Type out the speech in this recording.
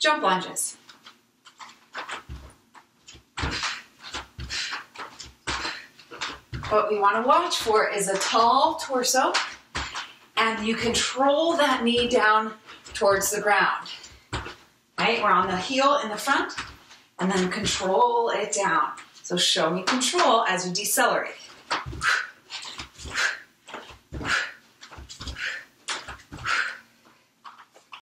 Jump lunges. What we want to watch for is a tall torso and you control that knee down towards the ground. Right? We're on the heel in the front and then control it down. So show me control as you decelerate.